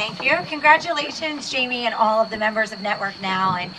Thank you. Congratulations, Jamie, and all of the members of Network Now. And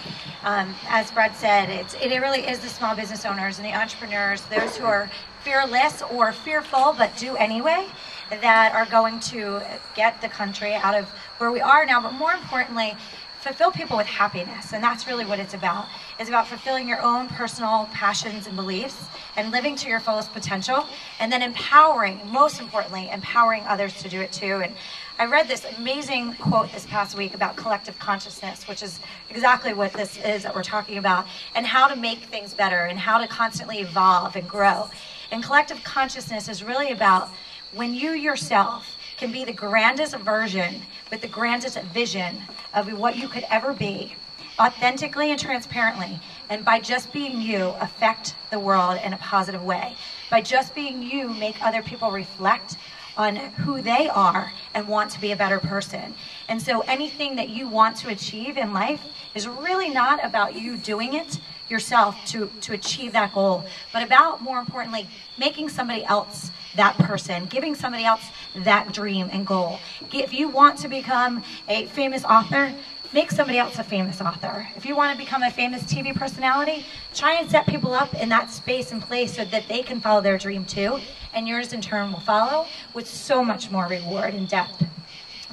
um, as Brad said, it really is the small business owners and the entrepreneurs, those who are fearless or fearful but do anyway, that are going to get the country out of where we are now. But more importantly, fulfill people with happiness and that's really what it's about it's about fulfilling your own personal passions and beliefs and living to your fullest potential and then empowering most importantly empowering others to do it too and i read this amazing quote this past week about collective consciousness which is exactly what this is that we're talking about and how to make things better and how to constantly evolve and grow and collective consciousness is really about when you yourself can be the grandest version with the grandest vision of what you could ever be, authentically and transparently. And by just being you, affect the world in a positive way. By just being you, make other people reflect on who they are and want to be a better person. And so anything that you want to achieve in life is really not about you doing it yourself to, to achieve that goal, but about, more importantly, making somebody else that person, giving somebody else that dream and goal. If you want to become a famous author, make somebody else a famous author. If you want to become a famous TV personality, try and set people up in that space and place so that they can follow their dream too, and yours in turn will follow with so much more reward and depth.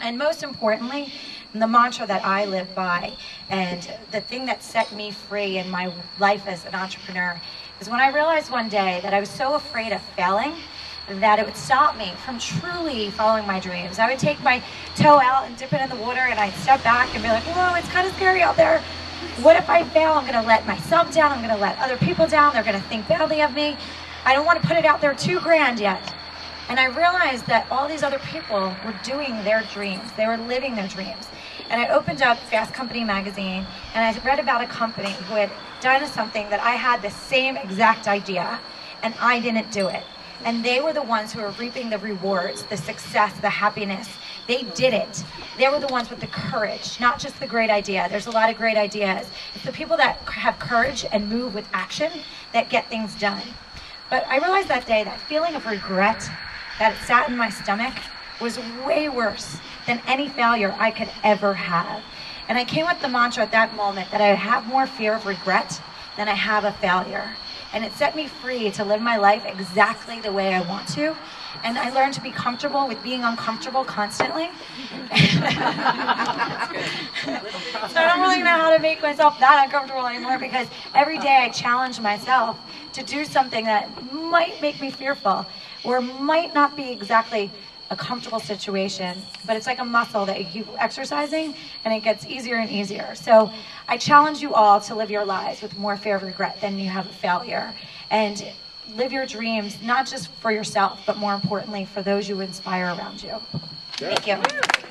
And most importantly, the mantra that I live by and the thing that set me free in my life as an entrepreneur is when I realized one day that I was so afraid of failing that it would stop me from truly following my dreams. I would take my toe out and dip it in the water and I'd step back and be like, whoa, it's kind of scary out there. What if I fail? I'm going to let myself down. I'm going to let other people down. They're going to think badly of me. I don't want to put it out there too grand yet. And I realized that all these other people were doing their dreams. They were living their dreams. And I opened up Fast Company magazine and I read about a company who had done something that I had the same exact idea and I didn't do it. And they were the ones who were reaping the rewards, the success, the happiness. They did it. They were the ones with the courage, not just the great idea. There's a lot of great ideas. It's the people that have courage and move with action that get things done. But I realized that day that feeling of regret that sat in my stomach was way worse than any failure I could ever have. And I came with the mantra at that moment that I have more fear of regret than I have a failure. And it set me free to live my life exactly the way I want to. And I learned to be comfortable with being uncomfortable constantly. so I don't really know how to make myself that uncomfortable anymore because every day I challenge myself to do something that might make me fearful or might not be exactly a comfortable situation, but it's like a muscle that you keep exercising and it gets easier and easier. So I challenge you all to live your lives with more fear of regret than you have of failure. And live your dreams, not just for yourself, but more importantly, for those you inspire around you. Thank you.